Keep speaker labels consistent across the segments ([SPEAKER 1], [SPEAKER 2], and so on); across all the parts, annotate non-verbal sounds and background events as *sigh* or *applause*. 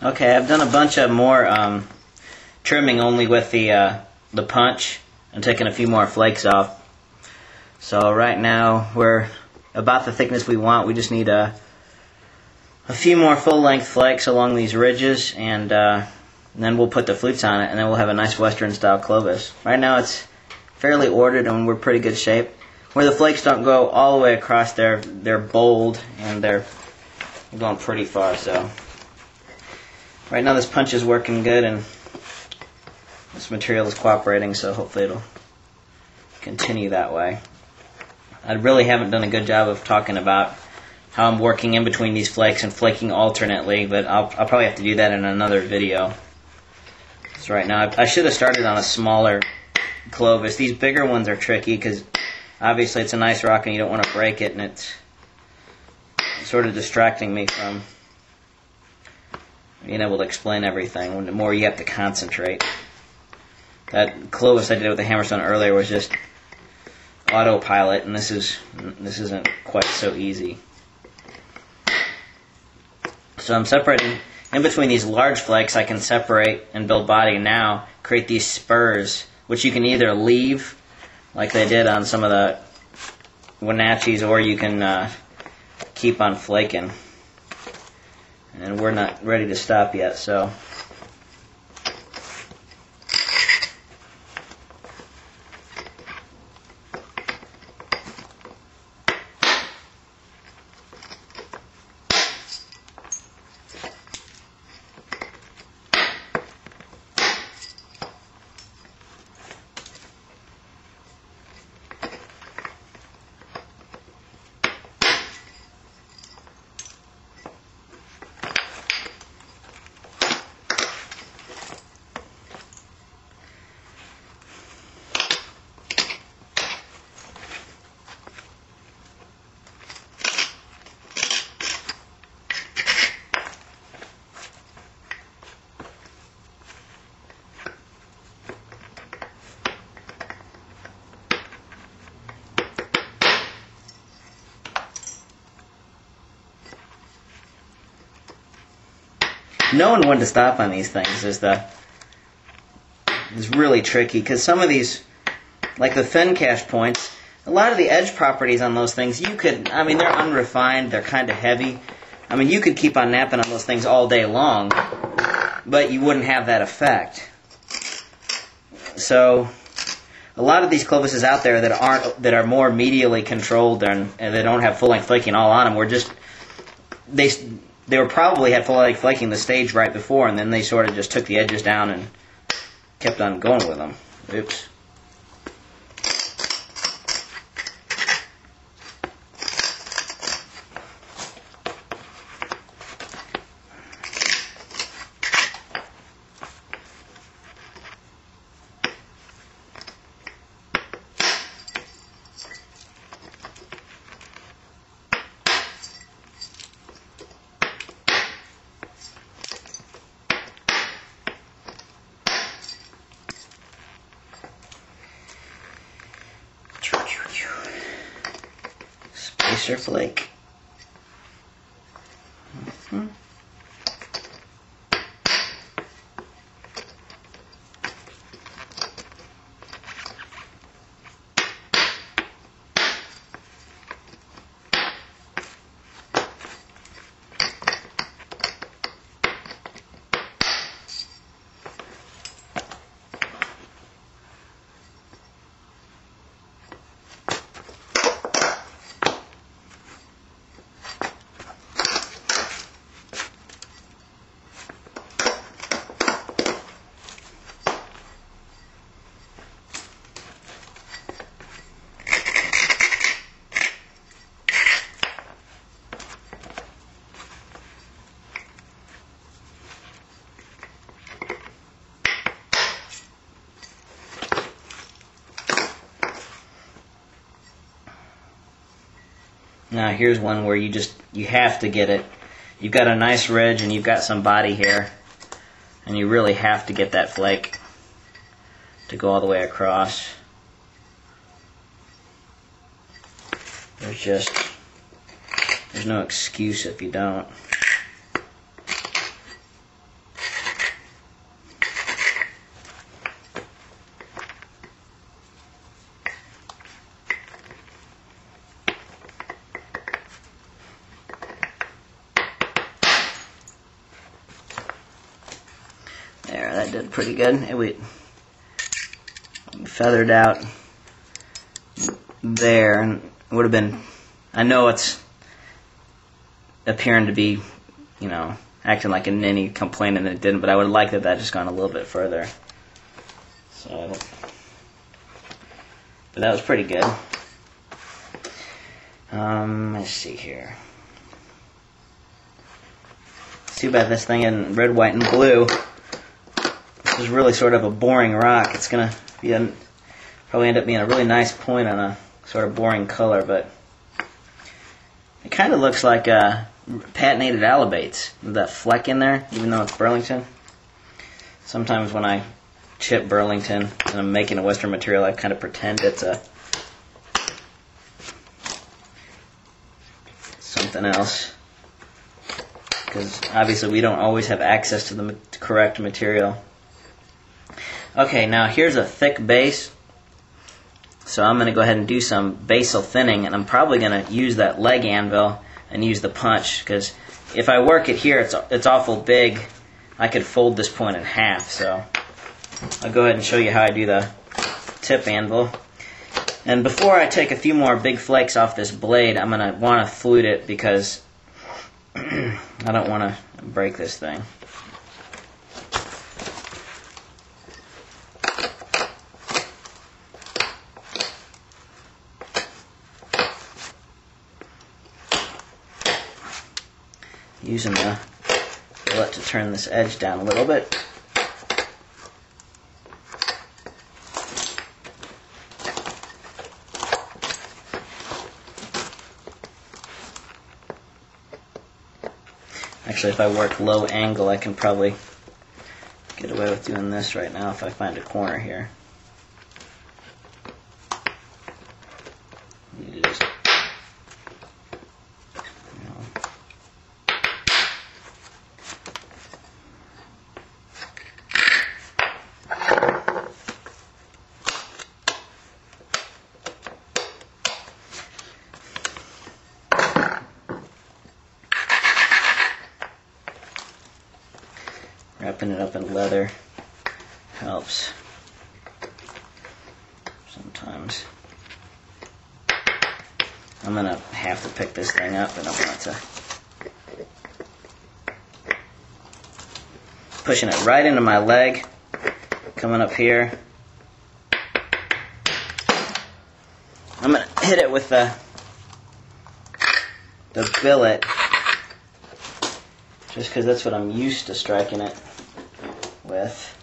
[SPEAKER 1] Okay, I've done a bunch of more um, trimming only with the uh, the punch and taking a few more flakes off. So right now we're about the thickness we want. We just need a a few more full length flakes along these ridges, and, uh, and then we'll put the flutes on it, and then we'll have a nice Western style Clovis. Right now it's fairly ordered and we're pretty good shape. Where the flakes don't go all the way across, they're they're bold and they're going pretty far. So. Right now this punch is working good and this material is cooperating so hopefully it'll continue that way. I really haven't done a good job of talking about how I'm working in between these flakes and flaking alternately, but I'll, I'll probably have to do that in another video. So right now, I, I should have started on a smaller Clovis. These bigger ones are tricky because obviously it's a nice rock and you don't want to break it and it's sort of distracting me from being able to explain everything. When the more you have to concentrate. That Clovis I did with the Hammerstone earlier was just autopilot, and this is this isn't quite so easy. So I'm separating in between these large flakes. I can separate and build body now. Create these spurs, which you can either leave, like they did on some of the Wenatchees, or you can uh, keep on flaking and we're not ready to stop yet, so. Knowing when to stop on these things is the is really tricky because some of these, like the Fenn cache points, a lot of the edge properties on those things, you could, I mean, they're unrefined, they're kind of heavy. I mean, you could keep on knapping on those things all day long, but you wouldn't have that effect. So, a lot of these Clovises out there that aren't that are more medially controlled and, and they don't have full length flaking all on them, we're just they they were probably had length flaking the stage right before, and then they sort of just took the edges down and kept on going with them. Oops. Spacer Now here's one where you just, you have to get it. You've got a nice ridge and you've got some body here. And you really have to get that flake to go all the way across. There's just, there's no excuse if you don't. that pretty good. It we feathered out there, and would have been. I know it's appearing to be, you know, acting like a ninny, complaining that it didn't, but I would liked that that just gone a little bit further. So, but that was pretty good. Um, let's see here. Too bad this thing in red, white, and blue. This is really sort of a boring rock. It's gonna be a, probably end up being a really nice point on a sort of boring color, but it kind of looks like a patinated Alibates that fleck in there, even though it's Burlington. Sometimes when I chip Burlington and I'm making a Western material, I kind of pretend it's a something else because obviously we don't always have access to the correct material. Okay, now here's a thick base. So I'm going to go ahead and do some basal thinning, and I'm probably going to use that leg anvil and use the punch, because if I work it here, it's, it's awful big. I could fold this point in half, so I'll go ahead and show you how I do the tip anvil. And before I take a few more big flakes off this blade, I'm going to want to flute it because *clears throat* I don't want to break this thing. Using the billet to turn this edge down a little bit. Actually, if I work low angle, I can probably get away with doing this right now if I find a corner here. It up in leather. Helps. Sometimes. I'm gonna have to pick this thing up and I'm going to pushing it right into my leg coming up here. I'm gonna hit it with the the billet just because that's what I'm used to striking it with.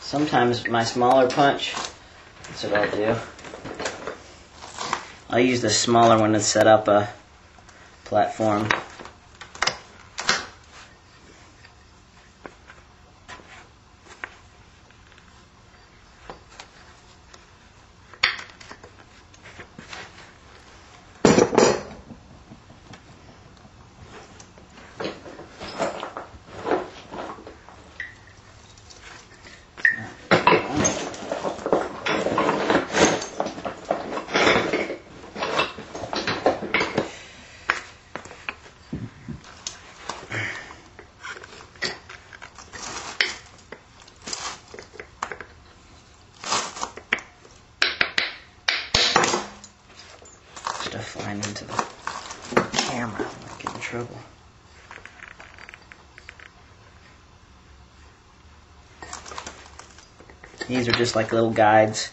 [SPEAKER 1] Sometimes my smaller punch, that's what I'll do. I'll use the smaller one to set up a platform. Stuff flying into the camera. I might get in trouble. These are just like little guides